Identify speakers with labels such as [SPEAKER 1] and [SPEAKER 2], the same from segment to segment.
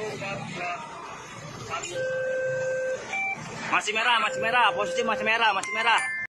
[SPEAKER 1] satu, satu, satu. Masih merah, masih merah. Posisi masih merah, masih merah.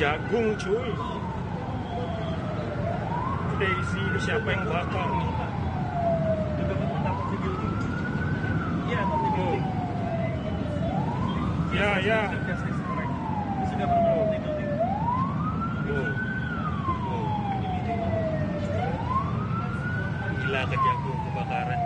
[SPEAKER 2] jagung cuy. Udah isi siapa yang bakar nih?
[SPEAKER 3] Oh.
[SPEAKER 2] ya ya. Sudah berapa gila kejagung kebakaran.